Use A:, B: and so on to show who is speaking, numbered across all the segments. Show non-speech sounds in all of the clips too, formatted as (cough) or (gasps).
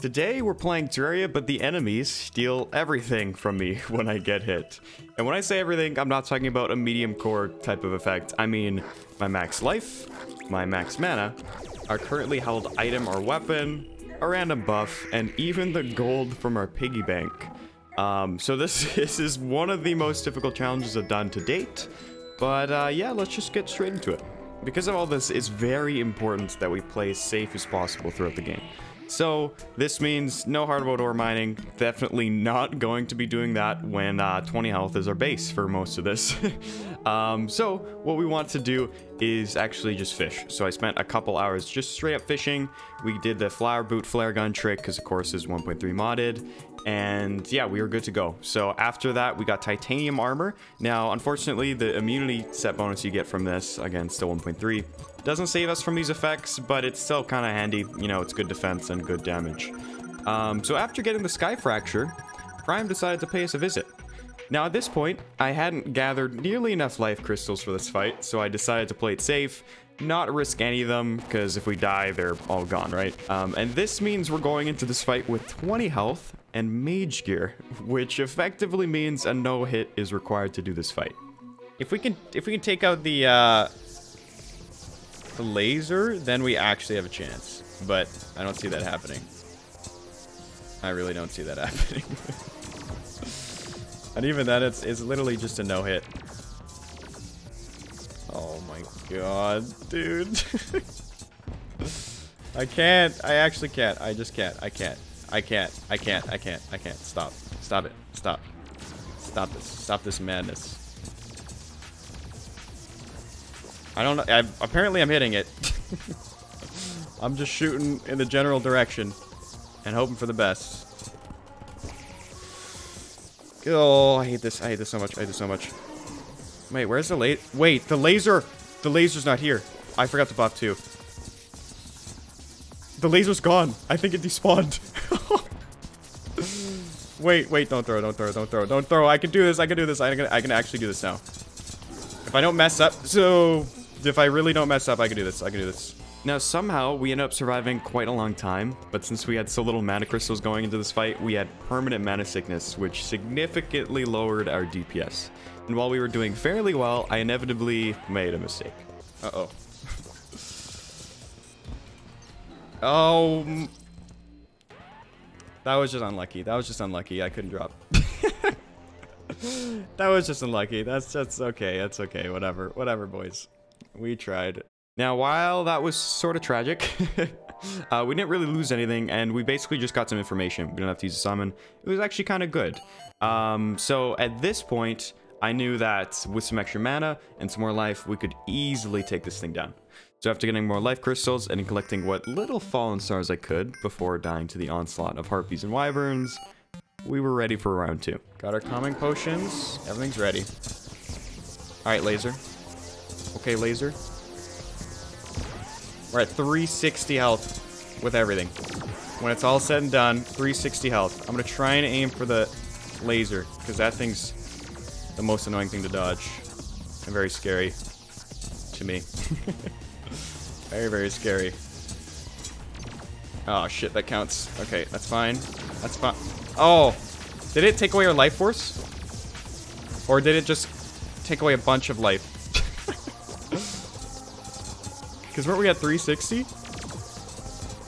A: Today we're playing Terraria, but the enemies steal everything from me (laughs) when I get hit. And when I say everything, I'm not talking about a medium core type of effect. I mean my max life, my max mana, our currently held item or weapon, a random buff, and even the gold from our piggy bank. Um, so this, (laughs) this is one of the most difficult challenges I've done to date. But uh, yeah, let's just get straight into it. Because of all this, it's very important that we play as safe as possible throughout the game. So this means no hard mode ore mining. Definitely not going to be doing that when uh, 20 health is our base for most of this. (laughs) um, so what we want to do is actually just fish. So I spent a couple hours just straight up fishing. We did the flower boot flare gun trick because of course is 1.3 modded and yeah we were good to go so after that we got titanium armor now unfortunately the immunity set bonus you get from this again still 1.3 doesn't save us from these effects but it's still kind of handy you know it's good defense and good damage. Um, so after getting the sky fracture prime decided to pay us a visit. Now at this point i hadn't gathered nearly enough life crystals for this fight so i decided to play it safe not risk any of them because if we die they're all gone right? Um, and this means we're going into this fight with 20 health and mage gear, which effectively means a no hit is required to do this fight.
B: If we can if we can take out the uh laser, then we actually have a chance. But I don't see that happening. I really don't see that (laughs) happening. and even then it's it's literally just a no hit. Oh my god, dude. (laughs) I can't. I actually can't. I just can't. I can't. I can't. I can't. I can't. I can't. Stop. Stop it. Stop. Stop this. Stop this madness. I don't know. I, apparently I'm hitting it. (laughs) I'm just shooting in the general direction and hoping for the best. Oh, I hate this. I hate this so much. I hate this so much. Wait, where's the late? Wait, the laser. The laser's not here. I forgot to buff too. The laser's gone. I think it despawned. (laughs) wait, wait, don't throw, don't throw, don't throw, don't throw. I can do this, I can do this, I can, I can actually do this now. If I don't mess up, so if I really don't mess up, I can do this, I can do this.
A: Now somehow we end up surviving quite a long time, but since we had so little mana crystals going into this fight, we had permanent mana sickness, which significantly lowered our DPS. And while we were doing fairly well, I inevitably made a mistake.
B: Uh-oh. Oh. That was just unlucky. That was just unlucky. I couldn't drop. (laughs) that was just unlucky. That's that's okay. That's okay. Whatever. Whatever, boys. We tried.
A: Now, while that was sort of tragic, (laughs) uh, we didn't really lose anything, and we basically just got some information. We didn't have to use a summon. It was actually kind of good. Um, so at this point, I knew that with some extra mana and some more life, we could easily take this thing down. So after getting more life crystals and collecting what little fallen stars I could before dying to the onslaught of harpies and wyverns, we were ready for round two.
B: Got our calming potions. Everything's ready. Alright, laser. Okay, laser. We're at 360 health with everything. When it's all said and done, 360 health. I'm going to try and aim for the laser, because that thing's the most annoying thing to dodge. And very scary to me. (laughs) Very, very scary. Oh, shit, that counts. Okay, that's fine. That's fine. Oh! Did it take away our life force? Or did it just take away a bunch of life? Because weren't we at 360?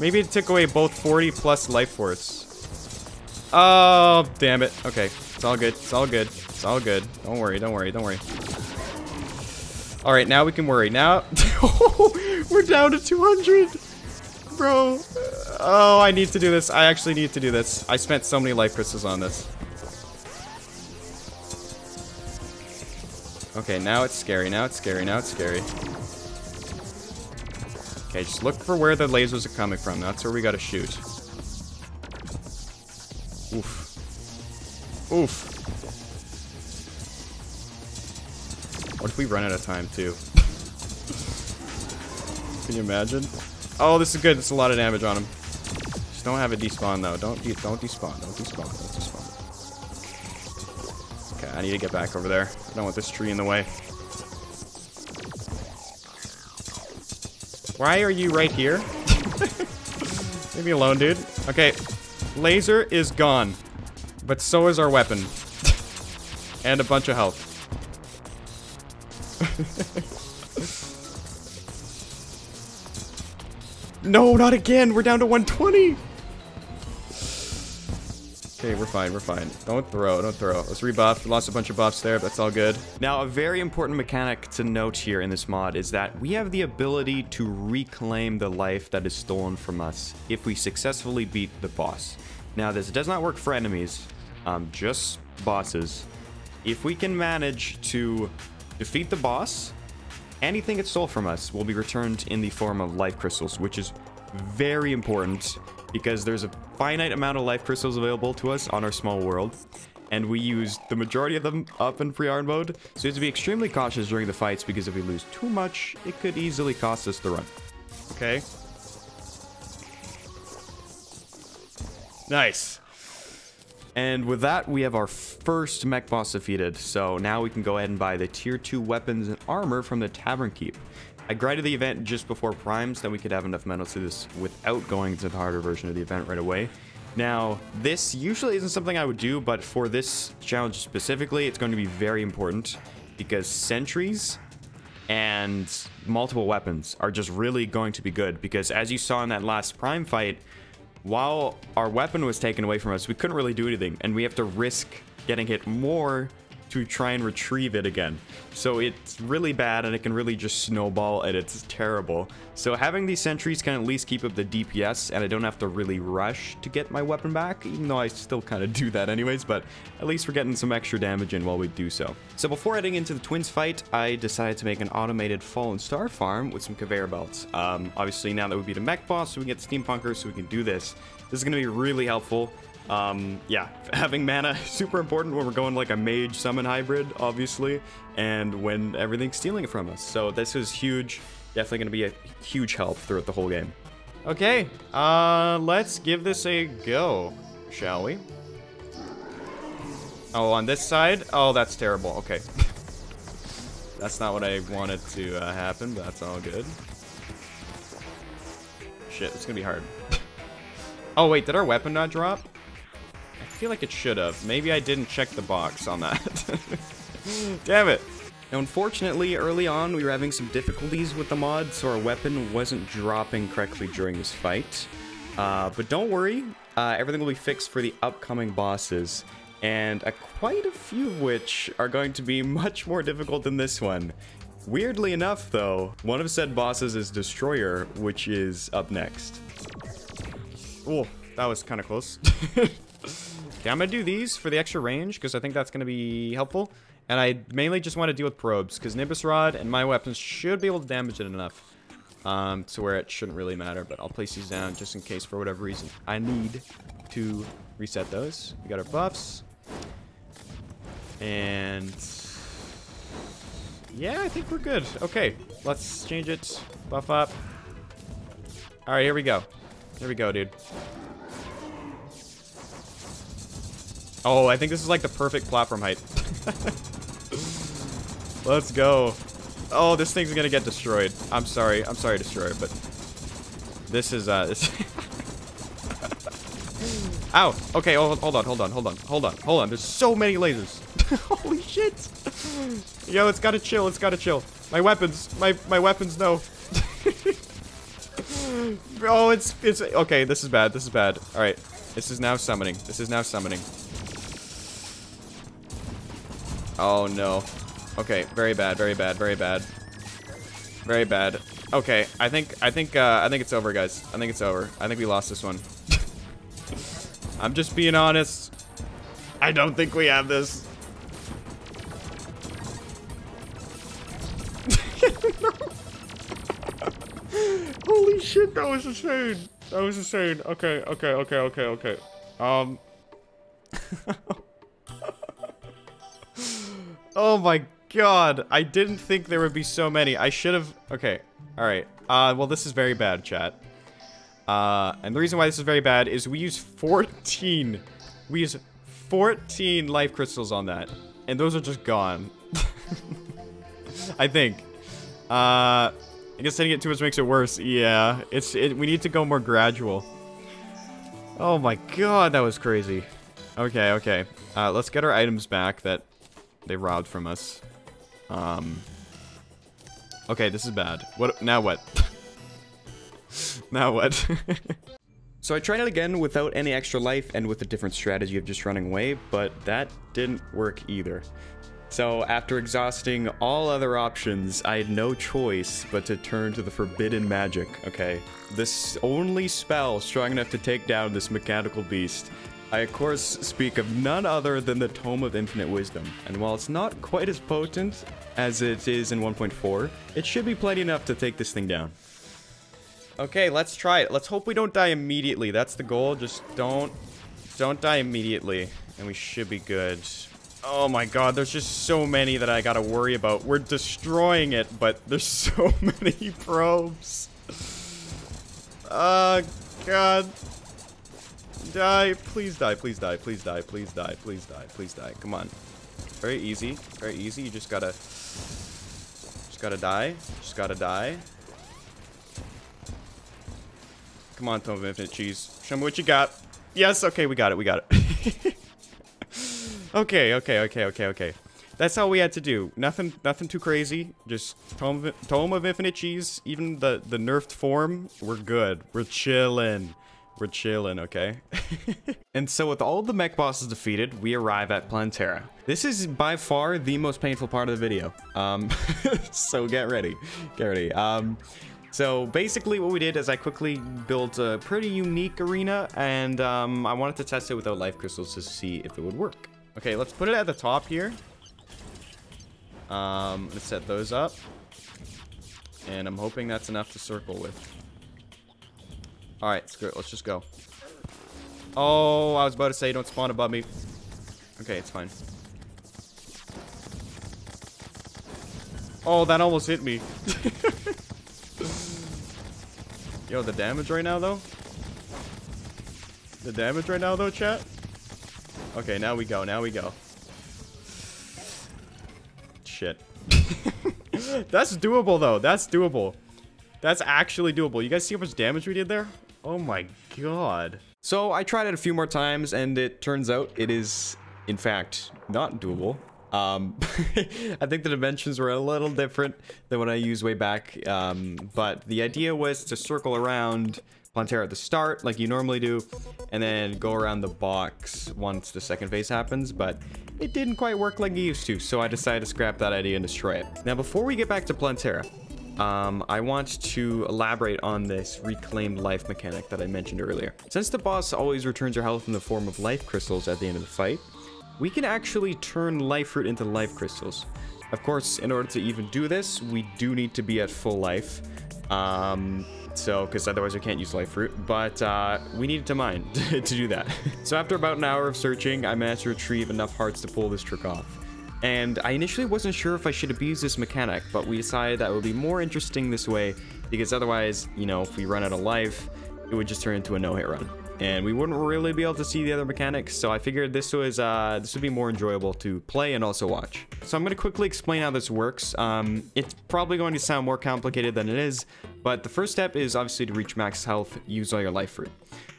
B: Maybe it took away both 40 plus life force. Oh, damn it. Okay, it's all good. It's all good. It's all good. Don't worry, don't worry, don't worry. All right, now we can worry. Now, (laughs) we're down to 200. Bro. Oh, I need to do this. I actually need to do this. I spent so many life crystals on this. Okay, now it's scary. Now it's scary. Now it's scary. Okay, just look for where the lasers are coming from. That's where we gotta shoot. Oof. Oof. What if we run out of time, too? Can you imagine? Oh, this is good. That's a lot of damage on him. Just don't have it despawn, though. Don't, de don't despawn. Don't despawn. Don't despawn. Okay, I need to get back over there. I don't want this tree in the way. Why are you right here? (laughs) Leave me alone, dude. Okay. Laser is gone. But so is our weapon. and a bunch of health. (laughs) no, not again. We're down to 120. Okay, we're fine, we're fine. Don't throw, don't throw. Let's rebuff. Lost a bunch of buffs there, but that's all good.
A: Now, a very important mechanic to note here in this mod is that we have the ability to reclaim the life that is stolen from us if we successfully beat the boss. Now, this does not work for enemies, um, just bosses. If we can manage to defeat the boss, anything it stole from us will be returned in the form of life crystals, which is very important because there's a finite amount of life crystals available to us on our small world, and we use the majority of them up in pre-iron mode, so you have to be extremely cautious during the fights because if we lose too much, it could easily cost us the run.
B: Okay. Nice.
A: And with that, we have our first mech boss defeated, so now we can go ahead and buy the tier 2 weapons and armor from the Tavern Keep. I grinded the event just before primes, then we could have enough medals to this without going to the harder version of the event right away. Now, this usually isn't something I would do, but for this challenge specifically, it's going to be very important because sentries and multiple weapons are just really going to be good because as you saw in that last prime fight, while our weapon was taken away from us, we couldn't really do anything and we have to risk getting hit more to try and retrieve it again. So it's really bad and it can really just snowball and it's terrible. So having these sentries can at least keep up the DPS and I don't have to really rush to get my weapon back, even though I still kind of do that anyways, but at least we're getting some extra damage in while we do so. So before heading into the twins fight, I decided to make an automated fallen star farm with some conveyor belts. Um, obviously now that we beat a mech boss, so we get the steampunkers, so we can do this. This is going to be really helpful. Um, yeah, (laughs) having mana super important when we're going like a mage summon hybrid, obviously, and when everything's stealing it from us. So this is huge. Definitely going to be a huge help throughout the whole game.
B: Okay, uh, let's give this a go, shall we? Oh, on this side? Oh, that's terrible. Okay. (laughs) that's not what I wanted to uh, happen, but that's all good. Shit, it's gonna be hard. (laughs) oh, wait, did our weapon not drop? Feel like it should have. Maybe I didn't check the box on that. (laughs) Damn it.
A: Now, unfortunately, early on, we were having some difficulties with the mod, so our weapon wasn't dropping correctly during this fight. Uh, but don't worry, uh, everything will be fixed for the upcoming bosses, and uh, quite a few of which are going to be (laughs) much more difficult than this one. Weirdly enough, though, one of said bosses is Destroyer, which is up next.
B: Oh, that was kind of close. (laughs) Okay, I'm gonna do these for the extra range, because I think that's gonna be helpful. And I mainly just want to deal with probes, because Nimbus Rod and my weapons should be able to damage it enough. Um, to where it shouldn't really matter, but I'll place these down just in case for whatever reason I need to reset those. We got our buffs. And... Yeah, I think we're good. Okay, let's change it. Buff up. Alright, here we go. Here we go, dude. Oh, I think this is like the perfect platform height. (laughs) Let's go. Oh, this thing's gonna get destroyed. I'm sorry. I'm sorry, Destroyer, but this is uh this (laughs) Ow! Okay, oh, hold on, hold on, hold on, hold on, hold on. There's so many lasers. (laughs) Holy shit! Yo, it's gotta chill, it's gotta chill. My weapons, my my weapons, no. oh, it's it's okay. This is bad. This is bad. All right, this is now summoning. This is now summoning. Oh, no. Okay, very bad, very bad, very bad. Very bad. Okay, I think, I think, uh, I think it's over, guys. I think it's over. I think we lost this one. (laughs) I'm just being honest. I don't think we have this. (laughs) Holy shit, that was insane. That was insane. Okay, okay, okay, okay, okay. Um... (laughs) Oh my god. I didn't think there would be so many. I should have... Okay. Alright. Uh, well, this is very bad, chat. Uh, and the reason why this is very bad is we use 14... We use 14 life crystals on that. And those are just gone. (laughs) I think. Uh... I guess setting it too much makes it worse. Yeah, it's it, we need to go more gradual. Oh my god, that was crazy. Okay, okay. Uh, let's get our items back that they robbed from us. Um. Okay, this is bad. What? Now what? (laughs) now what? (laughs)
A: so I tried it again without any extra life and with a different strategy of just running away, but that didn't work either. So after exhausting all other options, I had no choice but to turn to the forbidden magic, okay? This only spell strong enough to take down this mechanical beast. I of course speak of none other than the Tome of Infinite Wisdom, and while it's not quite as potent as it is in 1.4, it should be plenty enough to take this thing down.
B: Okay, let's try it. Let's hope we don't die immediately. That's the goal. Just don't don't die immediately and we should be good. Oh my god, there's just so many that I gotta worry about. We're destroying it, but there's so (laughs) many probes. Oh god. Die. Please die, please die, please die, please die, please die, please die. Come on. Very easy. Very easy. You just gotta... Just gotta die. Just gotta die. Come on, Tome of Infinite Cheese. Show me what you got. Yes, okay, we got it, we got it. (laughs) Okay, okay, okay, okay, okay. That's all we had to do. Nothing nothing too crazy. Just Tome of, Tome of Infinite Cheese. Even the, the nerfed form, we're good. We're chilling. We're chilling, okay? (laughs)
A: and so with all the mech bosses defeated, we arrive at Plantera. This is by far the most painful part of the video. Um, (laughs) so get ready. Get ready. Um, so basically what we did is I quickly built a pretty unique arena and um, I wanted to test it without life crystals to see if it would work.
B: Okay, let's put it at the top here. Um, let's set those up. And I'm hoping that's enough to circle with. Alright, screw it. Let's just go. Oh, I was about to say don't spawn above me. Okay, it's fine. Oh, that almost hit me. (laughs) Yo, the damage right now, though? The damage right now, though, chat? Okay, now we go. Now we go. Shit. (laughs) That's doable, though. That's doable. That's actually doable. You guys see how much damage we did there? Oh my god.
A: So I tried it a few more times, and it turns out it is, in fact, not doable. Um, (laughs) I think the dimensions were a little different than what I used way back, um, but the idea was to circle around Plantera at the start, like you normally do, and then go around the box once the second phase happens, but it didn't quite work like it used to, so I decided to scrap that idea and destroy it. Now, before we get back to Plantera, um, I want to elaborate on this reclaimed life mechanic that I mentioned earlier. Since the boss always returns your health in the form of life crystals at the end of the fight, we can actually turn life fruit into life crystals. Of course, in order to even do this, we do need to be at full life. Um, so because otherwise we can't use life fruit but uh, we needed to mine (laughs) to do that (laughs) so after about an hour of searching i managed to retrieve enough hearts to pull this trick off and i initially wasn't sure if i should abuse this mechanic but we decided that it would be more interesting this way because otherwise you know if we run out of life it would just turn into a no-hit run and we wouldn't really be able to see the other mechanics so I figured this was uh, this would be more enjoyable to play and also watch. So I'm going to quickly explain how this works. Um, it's probably going to sound more complicated than it is, but the first step is obviously to reach max health, use all your life fruit.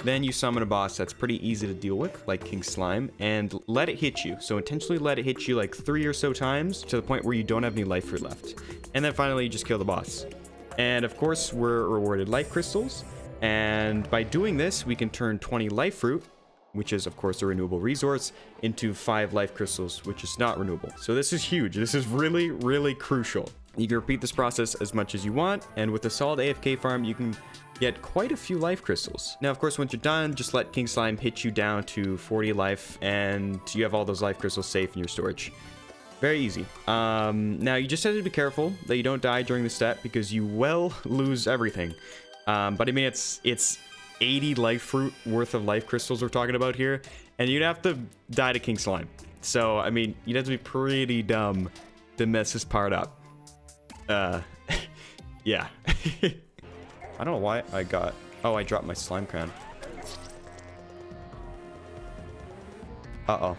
A: Then you summon a boss that's pretty easy to deal with, like King Slime, and let it hit you. So intentionally let it hit you like three or so times to the point where you don't have any life fruit left. And then finally you just kill the boss. And of course, we're rewarded life crystals. And by doing this, we can turn 20 life fruit, which is of course a renewable resource, into 5 life crystals, which is not renewable. So this is huge. This is really, really crucial. You can repeat this process as much as you want, and with a solid AFK farm, you can get quite a few life crystals. Now, of course, once you're done, just let King Slime hit you down to 40 life, and you have all those life crystals safe in your storage. Very easy. Um, now, you just have to be careful that you don't die during the step, because you will (laughs) lose everything. Um, but I mean, it's it's 80 life fruit worth of life crystals we're talking about here, and you'd have to die to King Slime. So, I mean, you'd have to be pretty dumb to mess this part up. Uh, (laughs) yeah. (laughs)
B: I don't know why I got... Oh, I dropped my slime crown. Uh-oh.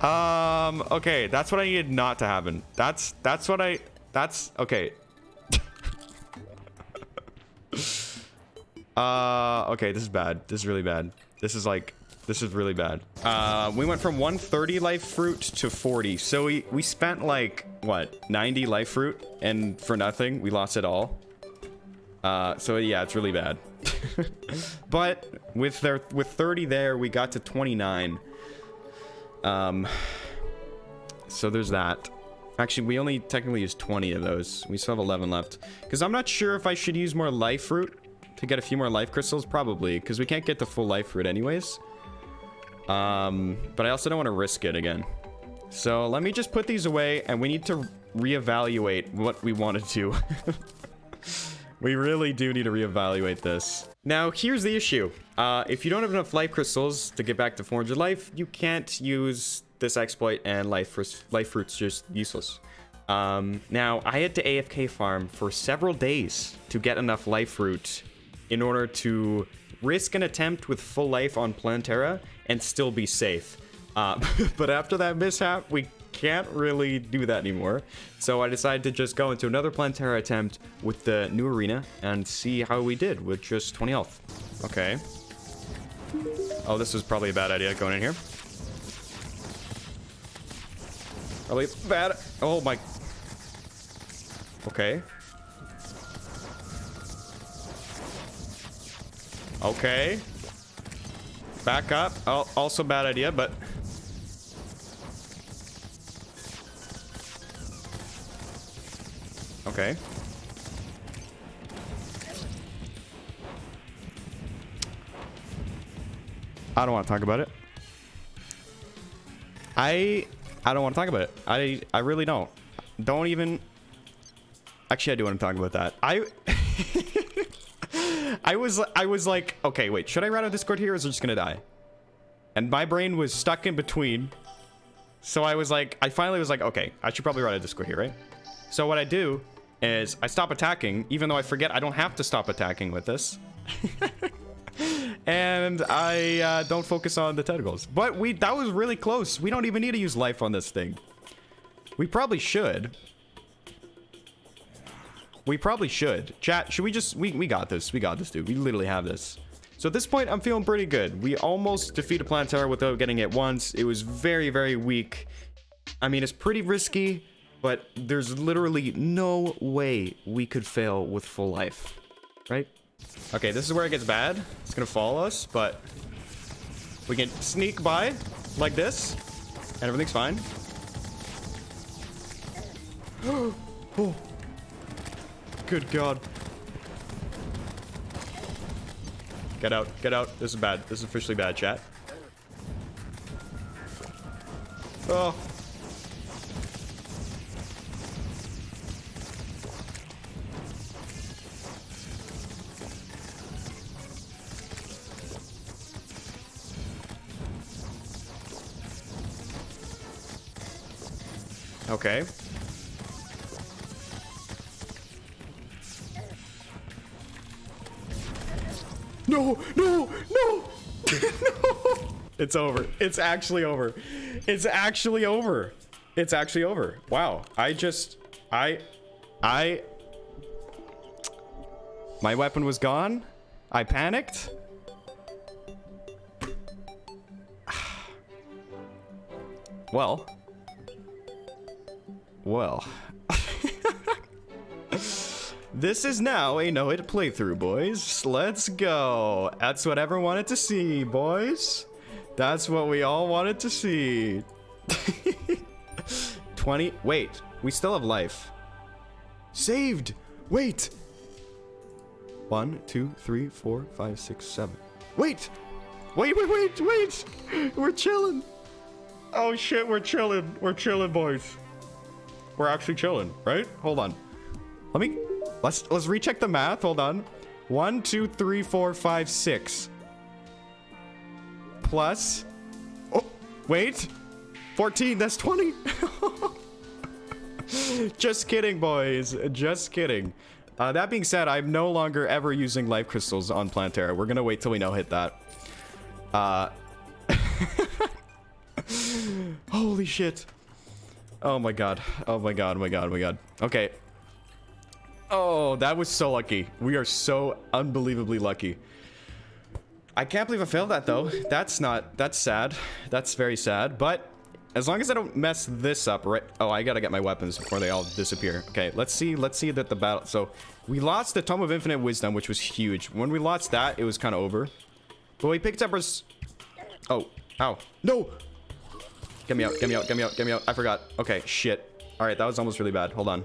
B: (laughs) um, okay, that's what I needed not to happen. That's, that's what I... That's... Okay, (laughs)
A: Uh, okay, this is bad. This is really bad. This is like, this is really bad. Uh, we went from 130 life fruit to 40. So we, we spent like, what, 90 life fruit? And for nothing, we lost it all. Uh, so yeah, it's really bad. (laughs) but with their, with 30 there, we got to 29. Um, so there's that. Actually, we only technically used 20 of those. We still have 11 left. Because I'm not sure if I should use more life fruit to get a few more life crystals. Probably, because we can't get the full life fruit anyways. Um, but I also don't want to risk it again. So let me just put these away, and we need to reevaluate what we wanted to (laughs) we really do need to reevaluate this. Now, here's the issue. Uh, if you don't have enough life crystals to get back to 400 life, you can't use this exploit and life, life fruit's just useless. Um, now, I had to AFK farm for several days to get enough life fruit in order to risk an attempt with full life on Plantera and still be safe. Uh, (laughs) but after that mishap, we can't really do that anymore. So I decided to just go into another Plantera attempt with the new arena and see how we did with just 20 health. Okay. Oh, this was probably a bad idea going in here. Probably bad. Oh my. Okay. Okay. Back up. Also bad idea, but... Okay. I don't want to talk about it. I I don't want to talk about it. I I really don't. Don't even. Actually, I do want to talk about that. I. (laughs) I was I was like, okay, wait, should I run out of Discord here or is it just gonna die? And my brain was stuck in between. So I was like, I finally was like, okay, I should probably run out of Discord here, right? So what I do is I stop attacking, even though I forget I don't have to stop attacking with this. (laughs) and I uh, don't focus on the tentacles. But we that was really close. We don't even need to use life on this thing. We probably should. We probably should. Chat, should we just... We, we got this. We got this, dude. We literally have this. So at this point, I'm feeling pretty good. We almost defeated Plantera without getting it once. It was very, very weak. I mean, it's pretty risky, but there's literally no way we could fail with full life. Right? Okay, this is where it gets bad. It's gonna follow us, but we can sneak by like this, and everything's fine. (gasps) oh. Good God. Get out, get out. This is bad. This is officially bad, chat. Oh. Okay. No, no, no. It's over. It's actually over. It's actually over. It's actually over. Wow. I just, I, I, my weapon was gone. I panicked. (sighs) Well, well. This is now a no-hit playthrough, boys. Let's go. That's what everyone wanted to see, boys. That's what we all wanted to see. (laughs) 20. Wait, we still have life. Saved. Wait. One, two, three, four, five, six, seven. Wait. Wait, wait, wait, wait. We're chilling. Oh shit, we're chilling. We're chilling, boys we're actually chilling, right? Hold on. Let me let's let's recheck the math. Hold on. One, two, three, four, five, six. Plus. Oh, wait. 14. That's 20. (laughs) Just kidding, boys. Just kidding. Uh, that being said, I'm no longer ever using life crystals on Plantera. We're gonna wait till we no hit that. Uh. (laughs) Holy shit. Oh my god. Oh my god. Oh my god. Oh my god. Okay. Oh, that was so lucky. We are so unbelievably lucky.
B: I can't believe I failed that though. That's not, that's sad. That's very sad, but as long as I don't mess this up, right? Oh, I gotta get my weapons before they all disappear. Okay, let's see, let's see that the battle, so we lost the Tome of Infinite Wisdom, which was huge. When we lost that, it was kind of over. But we picked up our, oh, ow, no! Get me out, get me out, get me out, get me out. I forgot. Okay, shit. All right, that was almost really bad. Hold on.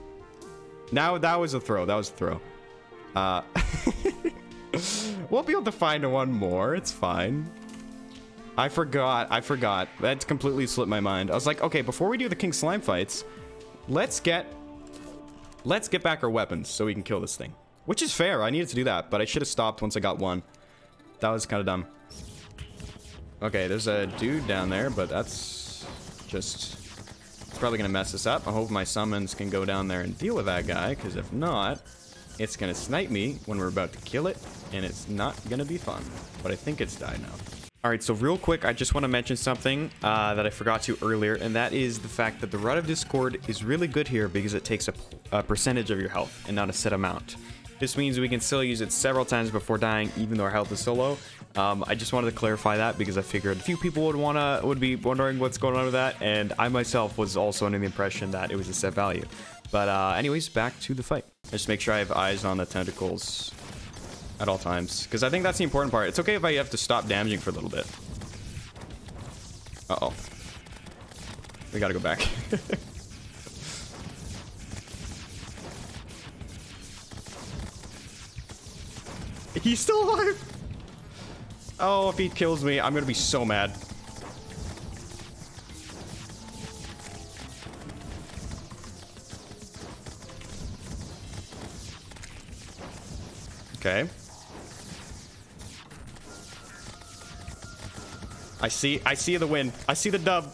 B: Now, that was a throw. That was a throw. Uh, (laughs) we'll be able to find one more. It's fine. I forgot. I forgot. That completely slipped my mind. I was like, okay, before we do the King Slime fights, let's get... Let's get back our weapons so we can kill this thing. Which is fair. I needed to do that, but I should have stopped once I got one. That was kind of dumb. Okay, there's a dude down there, but that's just probably going to mess us up. I hope my summons can go down there and deal with that guy, because if not, it's going to snipe me when we're about to kill it, and it's not going to be fun. But I think it's died now. All right, so real quick, I just want to mention something uh, that I forgot to earlier, and that is the fact that the Rod of Discord is really good here because it takes a, a, percentage of your health and not a set amount. This means we can still use it several times before dying, even though our health is so low. Um, I just wanted to clarify that because I figured a few people would wanna would be wondering what's going on with that, and I myself was also under the impression that it was a set value. But uh, anyways, back to the fight. I Just make sure I have eyes on the tentacles at all times. Because I think that's the important part. It's okay if I have to stop damaging for a little bit. Uh-oh. We gotta go back. (laughs) He's still alive! Oh, if he kills me, I'm gonna be so mad. Okay. I see, I see the win. I see the dub.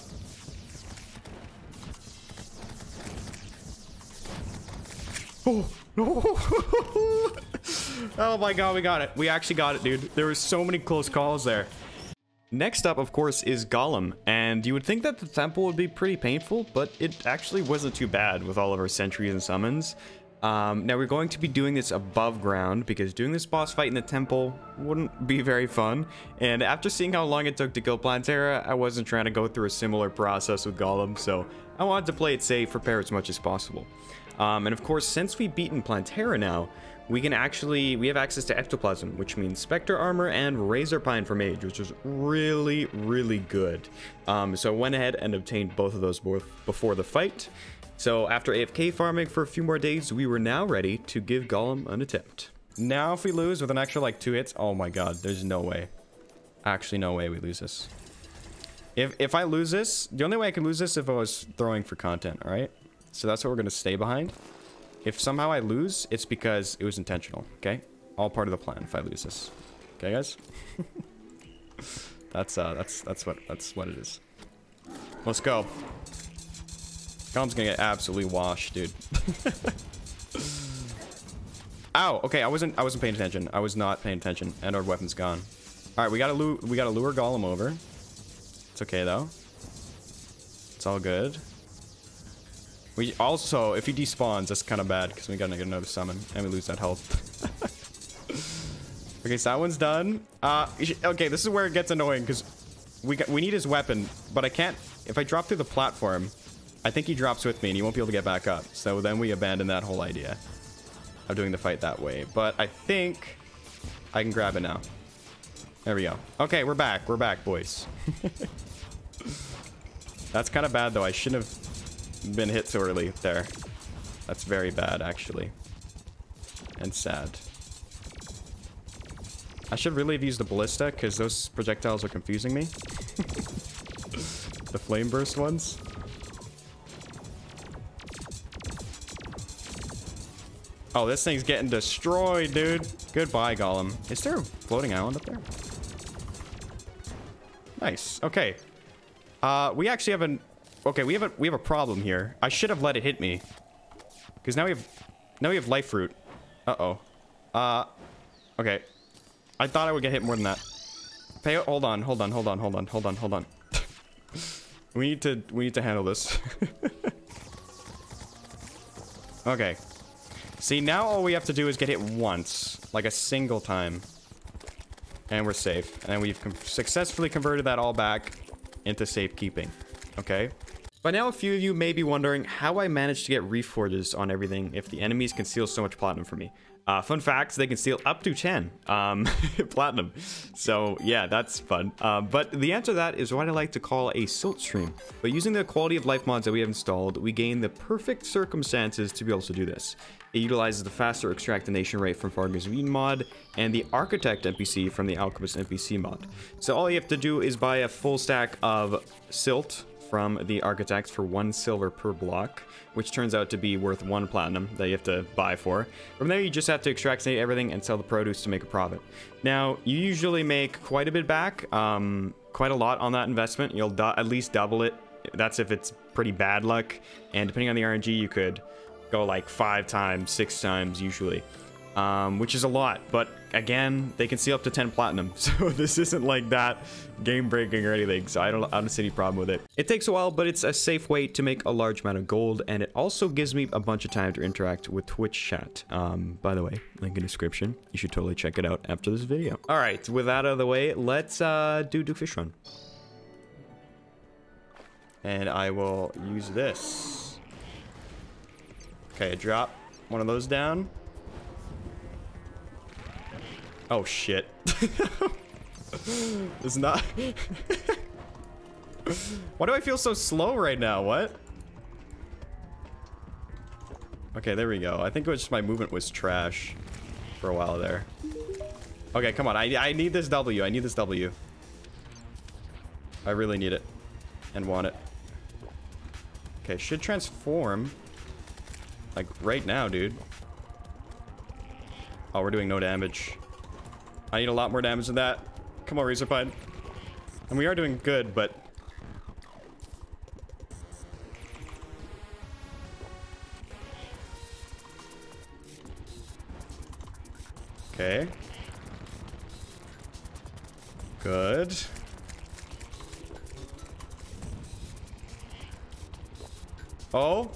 B: Oh, no. (laughs) oh my god, we got it. We actually got it, dude. There were so many close calls there. Next up, of course, is Golem, and you would think that the temple would be pretty painful, but it actually wasn't too bad with all of our sentries and summons. Um, now we're going to be doing this above ground because doing this boss fight in the temple wouldn't be very fun. And after seeing how long it took to kill Plantera, I wasn't trying to go through a similar process with Golem, so I wanted to play it safe, prepare as much as possible. Um, and of course, since we've beaten Plantera now, we can actually, we have access to Ectoplasm, which means Spectre Armor and Razorpine for Mage, which is really, really good. Um, so I went ahead and obtained both of those before the fight. So after AFK farming for a few more days, we were now ready to give Golem an attempt. Now if we lose with an extra like two hits, oh my god, there's no way. Actually no way we lose this. If, if I lose this, the only way I can lose this if I was throwing for content, alright? So that's what we're going to stay behind. If somehow I lose, it's because it was intentional, okay? All part of the plan if I lose this. Okay, guys? (laughs) that's, uh, that's, that's what, that's what it is. Let's go. Golem's gonna get absolutely washed, dude. (laughs) Ow. Okay, I wasn't. I wasn't paying attention. I was not paying attention, and our weapon's gone. All right, we gotta. We gotta lure Golem over. It's okay though. It's all good. We also, if he despawns, that's kind of bad because we gotta get another summon, and we lose that health. (laughs) okay, so that one's done. Uh, okay, this is where it gets annoying because we got, we need his weapon, but I can't. If I drop through the platform, I think he drops with me and he won't be able to get back up. So then we abandon that whole idea of doing the fight that way. But I think I can grab it now. There we go. Okay, we're back. We're back, boys. (laughs) That's kind of bad, though. I shouldn't have been hit so early there. That's very bad, actually. And sad. I should really have used the ballista, because those projectiles are confusing me. (laughs) the flame burst ones. Oh, this thing's getting destroyed, dude. Goodbye, Golem. Is there a floating island up there? Nice. Okay. Uh, we actually have an... Okay, we have a, we have a problem here. I should have let it hit me. Because now we have... Now we have life fruit. Uh-oh. Uh, okay. I thought I would get hit more than that. Pay, hold on, hold on, hold on, hold on, hold on, hold on. (laughs) we need to, we need to handle this. (laughs) okay. See, now all we have to do is get hit once. Like a single time. And we're safe. And we've successfully converted that all back into safekeeping. Okay? By now, a few of you may be wondering how I managed to get reforges on everything if the enemies can steal so much platinum from me. Uh, fun fact, they can steal up to 10 um, (laughs) platinum. So yeah, that's fun. Uh, but the answer to that is what I like to call a silt stream. But using the quality of life mods that we have installed, we gain the perfect circumstances to be able to do this. It utilizes the faster extractination rate from Fargus Vein mod and the Architect NPC from the Alchemist NPC mod. So all you have to do is buy a full stack of silt from the architects for one silver per block, which turns out to be worth one platinum that you have to buy for. From there, you just have to extractinate everything and sell the produce to make a profit. Now, you usually make quite a bit back, um, quite a lot on that investment. You'll at least double it. That's if it's pretty bad luck. And depending on the RNG, you could go like five times, six times usually um, which is a lot. But again, they can see up to 10 platinum, (laughs) so this isn't like that game breaking or anything. So I don't, I don't see any problem with it. It takes a while, but it's a safe way to make a large amount of gold, and it also gives me a bunch of time to interact with Twitch chat. Um, by the way, link in description. You should totally check it out after this video. All right, with that out of the way, let's uh, do Duke Fishron. And I will use this. Okay, drop one of those down. Oh shit. (laughs) it's not... (laughs) Why do I feel so slow right now? What? Okay, there we go. I think it was just my movement was trash for a while there. Okay, come on. I, I need this W. I need this W. I really need it. And want it. Okay, should transform. Like, right now, dude. Oh, we're doing no damage. I need a lot more damage than that. Come on, Razorpine. And we are doing good, but... Okay. Good. Oh.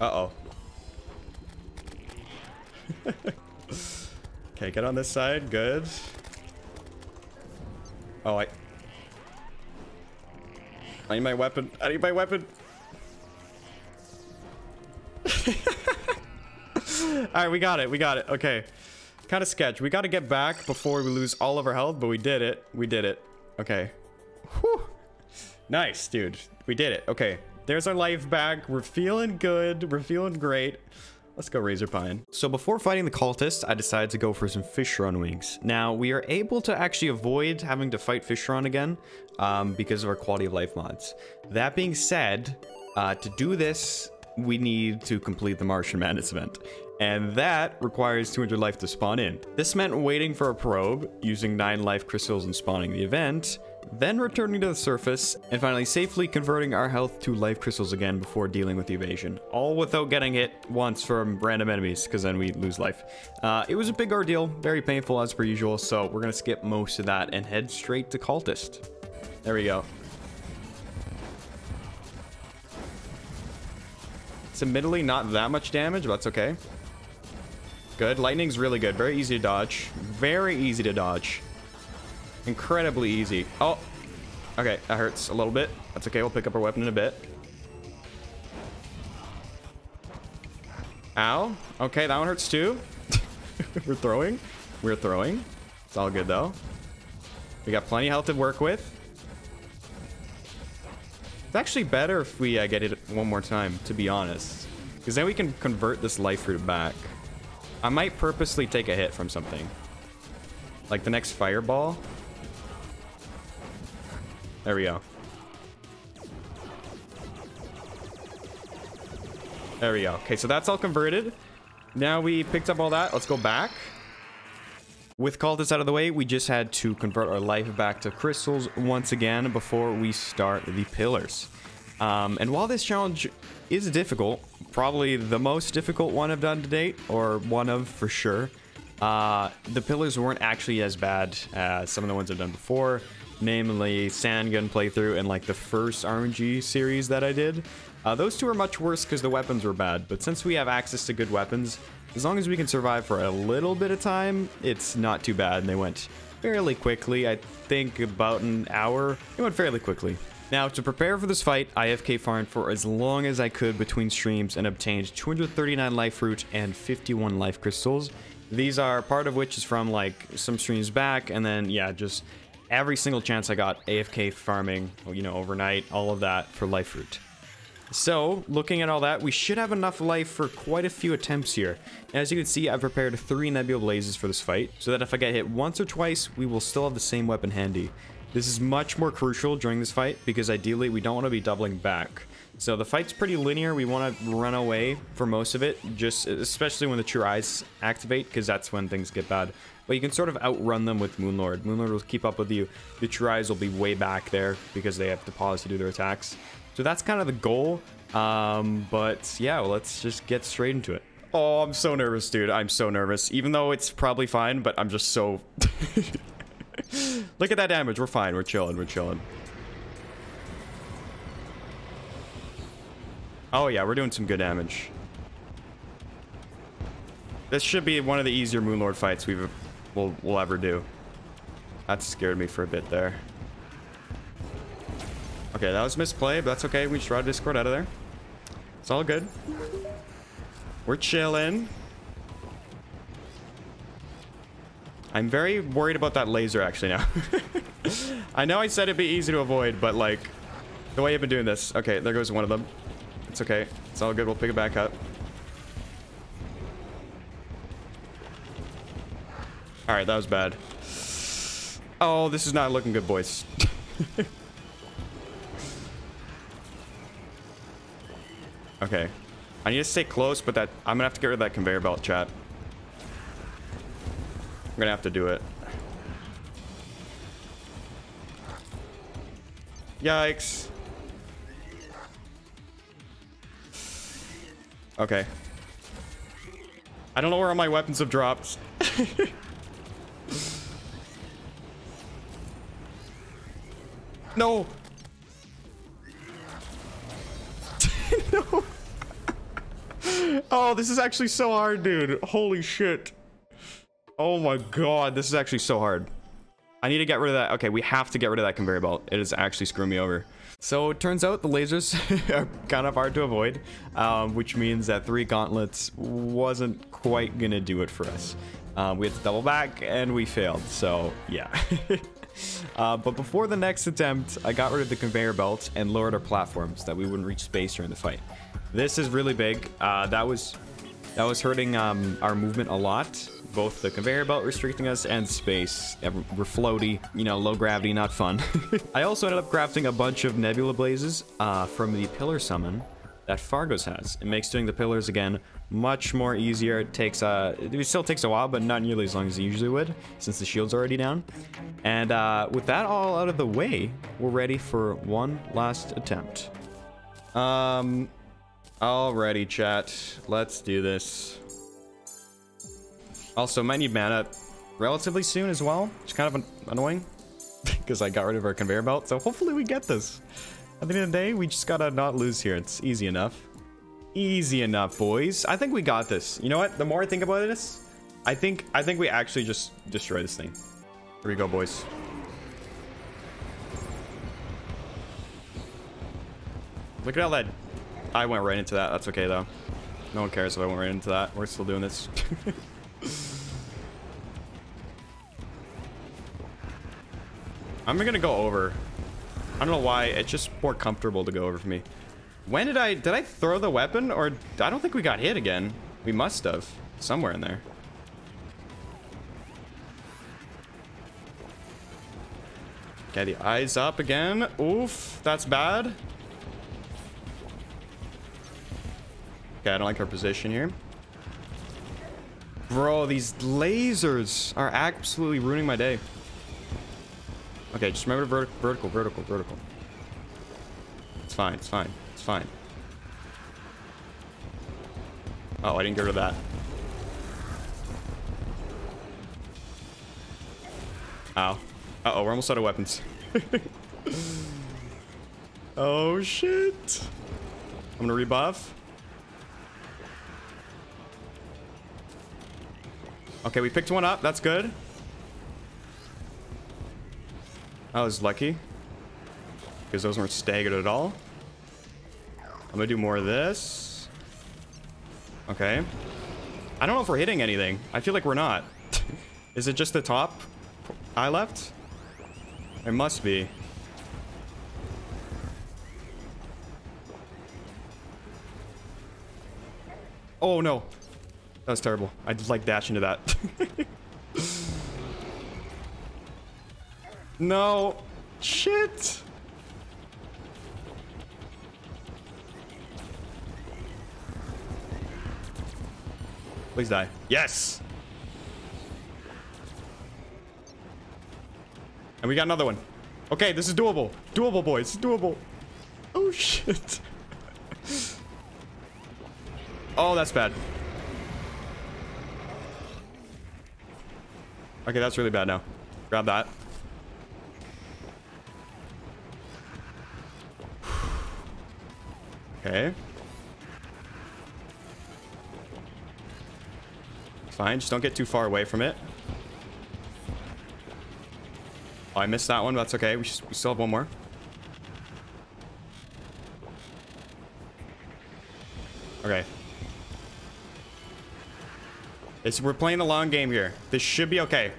B: Uh-oh. (laughs) Okay, get on this side. Good. Oh, I... I need my weapon. I need my weapon. (laughs) Alright, we got it. We got it. Okay. Kind of sketch. We got to get back before we lose all of our health, but we did it. We did it. Okay. Whew. Nice, dude. We did it. Okay. There's our life back. We're feeling good. We're feeling great. Let's go Razorpine. So before fighting the cultists, I decided to go for some Fishron wings. Now, we are able to actually avoid having to fight Fishron again um, because of our quality of life mods. That being said, uh, to do this, we need to complete the Martian Madness event. And that requires 200 life to spawn in. This meant waiting for a probe, using 9 life crystals and spawning the event, then returning to the surface, and finally safely converting our health to life crystals again before dealing with the evasion. All without getting hit once from random enemies, because then we lose life. Uh, it was a big ordeal, very painful as per usual, so we're gonna skip most of that and head straight to Cultist. There we go. It's admittedly not that much damage, but that's okay. Good. Lightning's really good. Very easy to dodge. Very easy to dodge. Incredibly easy. Oh, okay, that hurts a little bit. That's okay, we'll pick up our weapon in a bit. Ow. Okay, that one hurts too. (laughs) We're throwing. We're throwing. It's all good though. We got plenty of health to work with. It's actually better if we uh, get it one more time, to be honest. Because then we can convert this life fruit back. I might purposely take a hit from something. Like the next fireball. There we go. There we go. Okay, so that's all converted. Now we picked up all that. Let's go back.
A: With cultists out of the way, we just had to convert our life back to crystals once again before we start the pillars. Um, and while this challenge is difficult, probably the most difficult one I've done to date, or one of for sure, uh, the pillars weren't actually as bad as some of the ones I've done before, namely Sandgun playthrough and like the first RNG series that I did. Uh, those two are much worse because the weapons were bad, but since we have access to good weapons, as long as we can survive for a little bit of time, it's not too bad, and they went fairly quickly. I think about an hour. It went fairly quickly. Now, to prepare for this fight, I AFK farmed for as long as I could between streams and obtained 239 life fruit and 51 life crystals. These are part of which is from like some streams back, and then yeah, just every single chance I got AFK farming, you know, overnight, all of that for life fruit. So, looking at all that, we should have enough life for quite a few attempts here. As you can see, I've prepared three Nebula Blazes for this fight, so that if I get hit once or twice, we will still have the same weapon handy. This is much more crucial during this fight, because ideally we don't want to be doubling back. So the fight's pretty linear, we want to run away for most of it, just especially when the True Eyes activate, because that's when things get bad. But you can sort of outrun them with Moonlord. Moonlord will keep up with you. The True Eyes will be way back there, because they have to pause to do their attacks. So that's kind of the goal. Um, but yeah, well, let's just get straight into it. Oh, I'm so nervous, dude. I'm so nervous. Even though it's probably fine, but I'm just so... (laughs) Look at that damage. We're fine. We're chilling. We're chilling. Oh, yeah. We're doing some good damage. This should be one of the easier Moonlord fights we've we'll, we'll ever do. That scared me for a bit there. Okay, that was misplay, but that's okay. We just brought Discord out of there. It's all good. We're chilling. I'm very worried about that laser actually now. (laughs) I know I said it'd be easy to avoid, but like the way I've been doing this. Okay, there goes one of them. It's okay. It's all good. We'll pick it back up. All right, that was bad. Oh, this is not looking good, boys. (laughs) Okay. I need to stay close, but that I'm gonna have to get rid of that conveyor belt, chat. I'm gonna have to do it. Yikes. Okay. I don't know where all my weapons have dropped. (laughs) no! (laughs) no! oh, this is actually so hard, dude. Holy shit. Oh my god, this is actually so hard. I need to get rid of that. Okay, we have to get rid of that conveyor belt. It is actually screwing me over. So it turns out the lasers (laughs) are kind of hard to avoid, um, which means that three gauntlets wasn't quite gonna do it for us. Um, we had to double back and we failed, so yeah. (laughs) uh, but before the next attempt, I got rid of the conveyor belt and lowered our platforms so that we wouldn't reach space during the fight. This is really big. Uh, that was that was hurting um, our movement a lot. Both the conveyor belt restricting us and space. We're floaty, you know, low gravity, not fun. (laughs) I also ended up crafting a bunch of nebula blazes uh, from the pillar summon that Fargos has. It makes doing the pillars again much more easier. It takes uh, it still takes a while, but not nearly as long as it usually would, since the shield's already down. And uh, with that all out of the way, we're ready for one last attempt. Um, Alrighty, chat. Let's do this. Also, might need mana relatively soon as well. It's kind of annoying (laughs) because I got rid of our conveyor belt. So hopefully we get this. At the end of the day, we just gotta not lose here. It's easy enough. Easy enough, boys. I think we got this. You know what? The more I think about this, I think I think we actually just destroy this thing. Here we go, boys. Look at all that I went right into that. That's okay, though. No one cares if I went right into that. We're still doing this. (laughs) I'm gonna go over. I don't know why. It's just more comfortable to go over for me. When did I... Did I throw the weapon? Or... I don't think we got hit again. We must have. Somewhere in there. Okay, the eyes up again. Oof. That's bad. Okay, I don't like our position here.
B: Bro, these lasers are absolutely ruining my day. Okay, just remember vert vertical, vertical, vertical. It's fine, it's fine, it's fine. Oh, I didn't get rid of that. Ow. Uh-oh, we're almost out of weapons. (laughs) oh, shit. I'm gonna rebuff. Okay, we picked one up. That's good. I was lucky. Because those weren't staggered at all. I'm gonna do more of this. Okay. I don't know if we're hitting anything. I feel like we're not. (laughs) Is it just the top I left? It must be. Oh no. That was terrible. I just like dash into that. (laughs) no. Shit. Please die. Yes! And we got another one. Okay, this is doable. Doable, boys. Doable. Oh, shit. (laughs) oh, that's bad. Okay, that's really bad now. Grab that. Okay. Fine, just don't get too far away from it. Oh, I missed that one, but that's okay. We, we still have one more. Okay. It's, we're playing the long game here. This should be okay.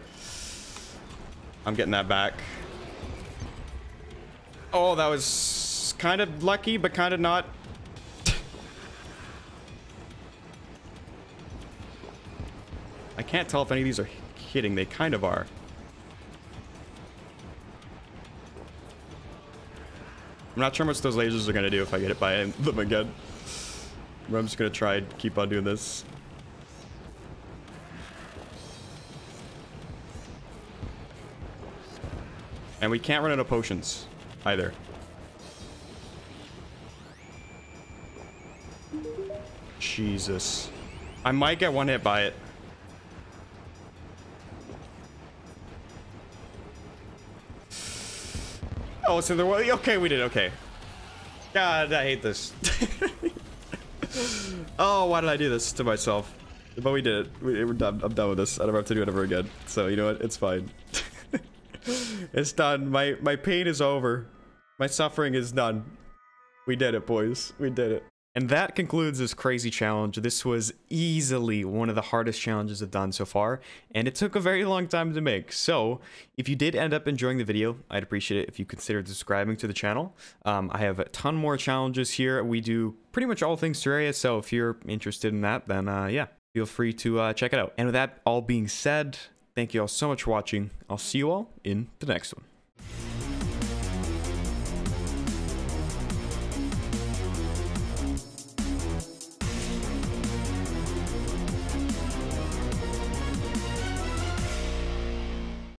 B: I'm getting that back. Oh, that was kind of lucky, but kind of not. Can't tell if any of these are hitting. They kind of are. I'm not sure what those lasers are going to do if I get hit by (laughs) them again. But I'm just going to try and keep on doing this. And we can't run out of potions either. Jesus. I might get one hit by it. Oh, so there was... Okay, we did. Okay. God, I hate this. (laughs) oh, why did I do this to myself? But we did it. We, we're done. I'm done with this. I don't have to do it ever again. So, you know what? It's fine. (laughs) it's done. My, my pain is over. My suffering is done. We did it, boys. We did it. And that concludes this crazy challenge. This was easily one of the hardest challenges I've done so far, and it took a very long time to make. So, if you did end up enjoying the video, I'd appreciate it if you considered subscribing to the channel. Um, I have a ton more challenges here. We do pretty much all things Terraria, so if you're interested in that, then uh, yeah, feel free to uh, check it out. And with that all being said, thank you all so much for watching. I'll see you all in the next one.